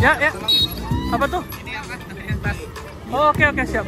Ya, ya. Apa tuh? Oh, oke oke siap.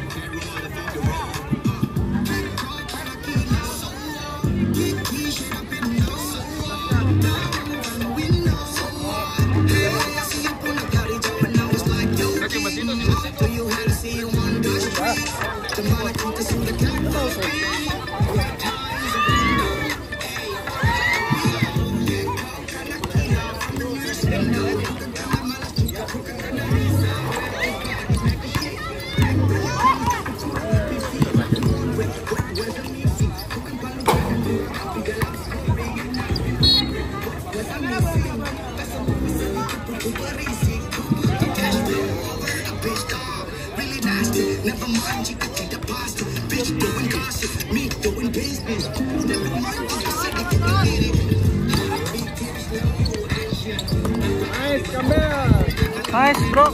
Nice, bro.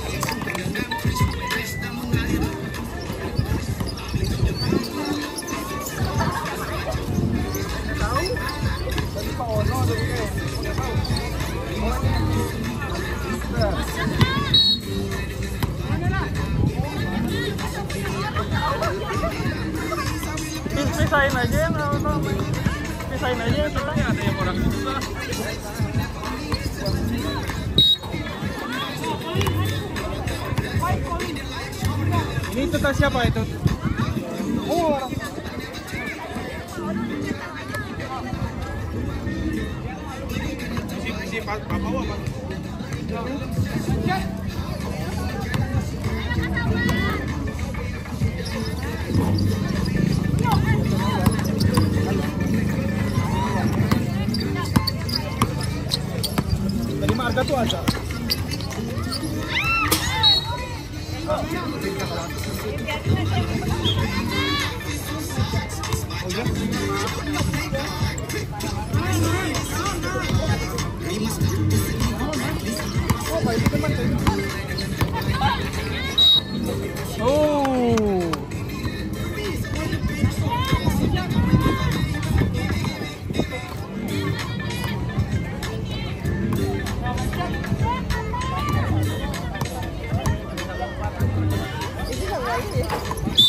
Pis- Pisahin aja ya, nggak apa Pisahin aja ya kita. Ada yang orang juga. Ini itu tas siapa itu? Oh. Dari marga tuh ada. Oh. Nah.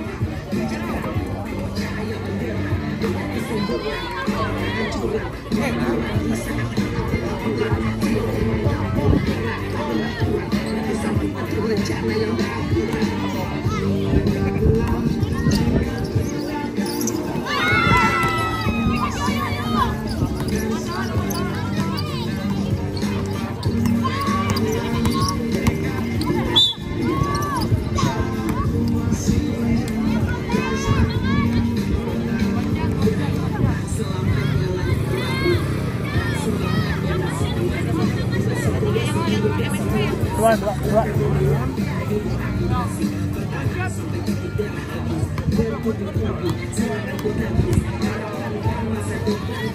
Thank you.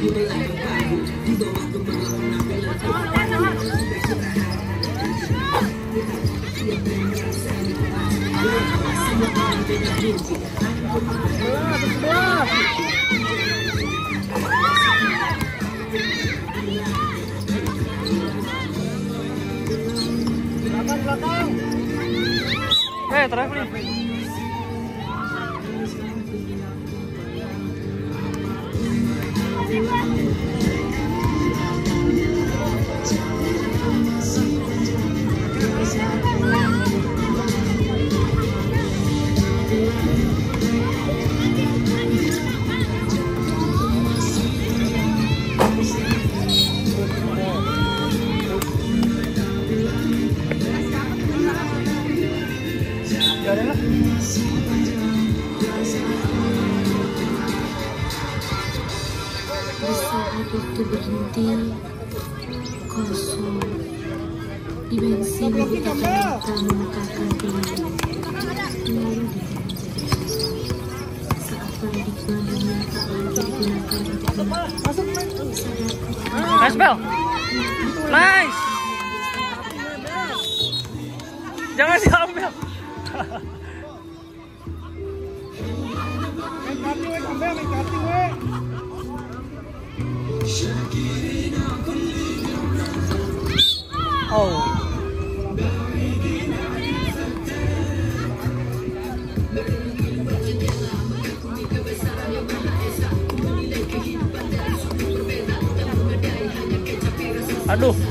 Di saat itu berhenti kosong. Di bensin kita memekakkan diri lalu Nice bell. Nice. Jangan Aduh!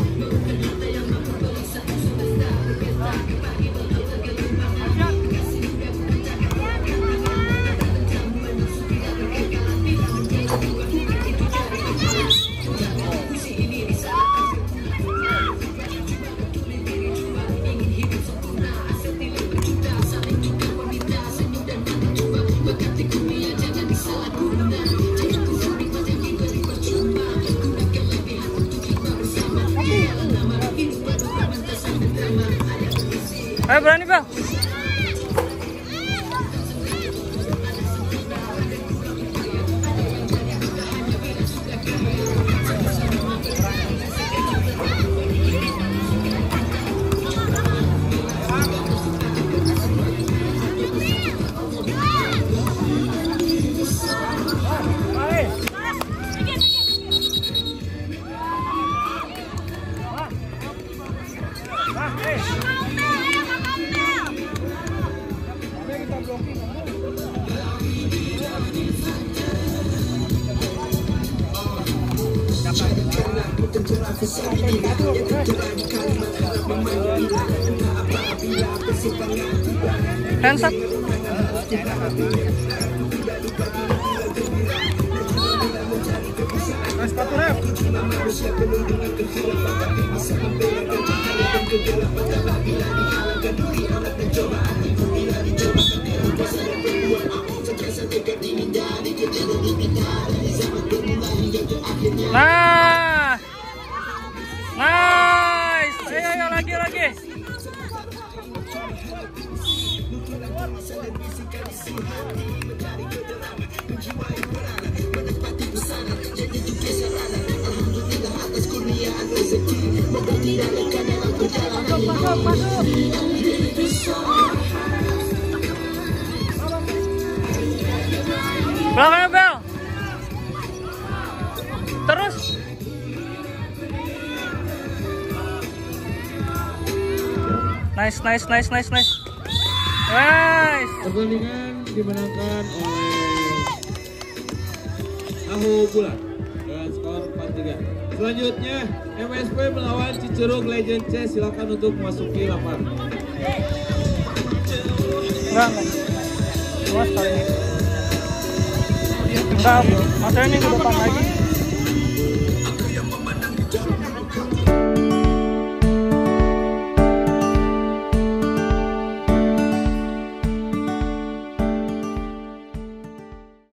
哎，不然你干 Hands up. sepatu. Nah. Bel, bel. Terus. Nice, nice, nice, nice, nice. Nice. Pertandingan dimenangkan oleh Aho Bulan dengan skor 4-3. Selanjutnya MSP melawan Cicerung Legend C. Silakan untuk memasuki lapangan. Enggak, enggak. Sekali. Enggak, maksudnya minggu depan lagi.